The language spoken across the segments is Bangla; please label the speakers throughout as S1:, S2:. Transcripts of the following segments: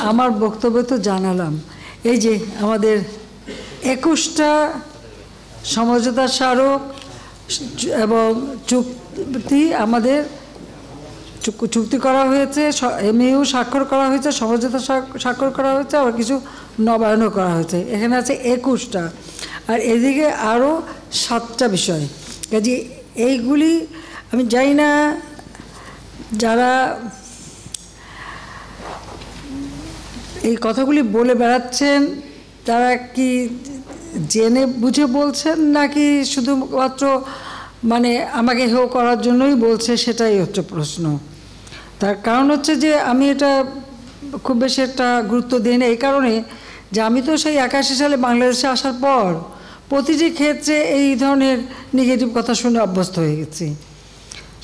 S1: আমার বক্তব্য তো জানালাম। এই যে আমাদের একুশটা সমঝোতা স্মারক এবং চুক্তি আমাদের চুক্তি করা হয়েছে এমইউ স্বাক্ষর করা হয়েছে, সমঝোতা স্বাক- স্বাক্ষর করা হয়েছে, আবার কিছু নবায়নও করা হয়েছে। এখানে আছে একুশটা। আর এদিকে আরও সাতটা বিষয়। কাজে এইগুলি আমি জানি না যারা এই কথাগুলি বলে বেড়াচ্ছেন, তারা কি জেনে বুঝে বলছেন নাকি শুধুমাত্র মানে আমাকে হেও করার জন্যই বলছে সেটাই হচ্ছে প্রশ্ন? তার কারণ হচ্ছে যে আমি এটা খুব বেশি একটা গুরুত্ব দিই না, এই কারণে যে আমি তো সেই একাশি সালে বাংলাদেশে আসার পর প্রতিটি ক্ষেত্রে এই ধরনের নেগেটিভ কথা শুনে অভ্যস্ত হয়ে গেছি।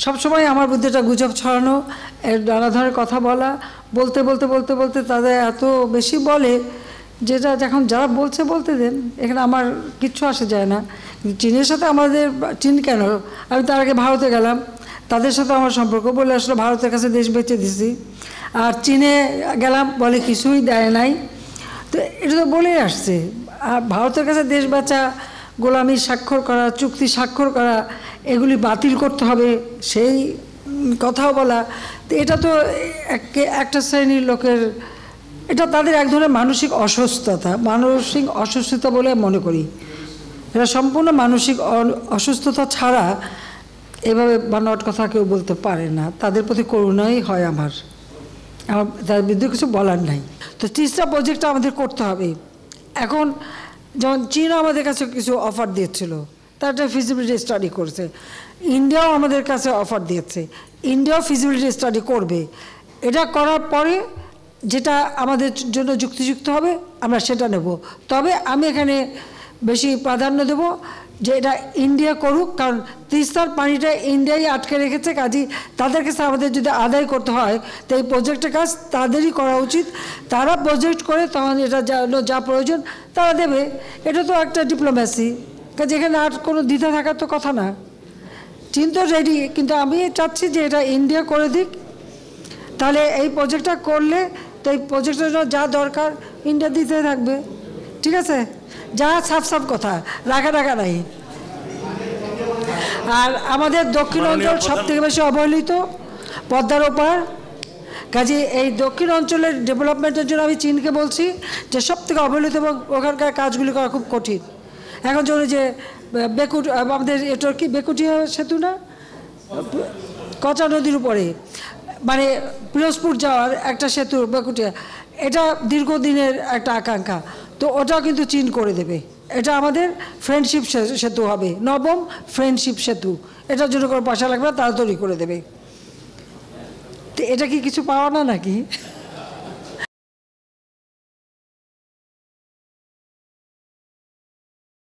S1: সবসময় আমার বুদ্ধি এটা গুজব ছড়ানো নানা ধরনের কথা বলা, বলতে বলতে বলতে বলতে তাদের এত বেশি বলে যেটা যখন যারা বলছে, বলতে দেন, এখানে আমার কিচ্ছু আসে যায় না। চীনের সাথে আমাদের চীন কেন? আমি তার আগে ভারতে গেলাম, তাদের সাথে আমার সম্পর্ক, বলে আসলে ভারতের কাছে দেশ বেঁচে দিছি। আর চীনে গেলাম, বলে কিছুই দেয় নাই। তো এটা তো বলেই আসছে। আর ভারতের কাছে দেশ বাঁচা গোলামি স্বাক্ষর করা, চুক্তি স্বাক্ষর করা, এগুলি বাতিল করতে হবে, সেই কথাও বলা। এটা তো এক- একটা শ্রেণির লোকের, এটা তাদের এক ধরনের মানসিক অসুস্থতা মানসিক অসুস্থতা বলে মনে করি। এটা সম্পূর্ণ মানসিক অসুস্থতা ছাড়া এভাবে বানোয়াট কথা কেউ বলতে পারে না। তাদের প্রতি করুণাই হয় আমার। আমার, তার বিরুদ্ধে কিছু বলার নাই। তো তিস্তা প্রজেক্টটা আমাদের করতে হবে। এখন যেমন চীন আমাদের কাছে কিছু অফার দিয়েছিল, তার একটা ফিজিবিলিটি স্টাডি করছে। ইন্ডিয়াও আমাদের কাছে অফার দিয়েছে। ইন্ডিয়াও ফিজিবিলিটি স্টাডি করবে। এটা করার পরে যেটা আমাদের জন্য যুক্তিযুক্ত হবে, আমরা সেটা নেব। তবে আমি এখানে বেশি প্রাধান্য দেব যে এটা ইন্ডিয়া করুক, কারণ তিস্তার পানিটা ইন্ডিয়াই আটকে রেখেছে কাজী তাদের কাছে আমাদের যদি আদায় করতে হয়, তো এই প্রজেক্টের কাজ তাদেরই করা উচিত। তারা প্রজেক্ট করে, তখন এটা যা যা প্রয়োজন, তারা দেবে। এটা তো একটা ডিপ্লোম্যাসি কাজে এখানে আর কোনো দ্বিধা থাকার তো কথা না। চীন তো রেডি কিন্তু আমি চাচ্ছি যে এটা ইন্ডিয়া করে দিক। তাহলে এই প্রজেক্টটা করলে, তো এই প্রজেক্টের যা দরকার ইন্ডিয়া দিতে থাকবে। ঠিক আছে? যা সাফ সাফ কথা রাখা রাখা নাই। আর আমাদের দক্ষিণ অঞ্চল সব থেকে বেশি অবহেলিত পদ্মার ওপার। কাজে এই দক্ষিণ অঞ্চলের ডেভেলপমেন্টের জন্য আমি চীনকে বলছি যে সব থেকে অবহেলিত এবং ওখানকার কাজগুলি করা খুব কঠিন। এখন যেমন যে বেকুট আমাদের এটা কি বেকুটিয়া সেতু না? কচা নদীর উপরে। মানে পিরোজপুর যাওয়ার একটা সেতু বেকুটিয়া এটা দীর্ঘদিনের একটা আকাঙ্ক্ষা। তো ওটাও কিন্তু চীন করে দেবে। এটা আমাদের ফ্রেন্ডশিপ সেতু হবে। নবম ফ্রেন্ডশিপ সেতু। এটার জন্য কোনো পয়সা লাগবে না, তাড়াতাড়ি করে দেবে। তো এটা কি কিছু পাওয়া না নাকি?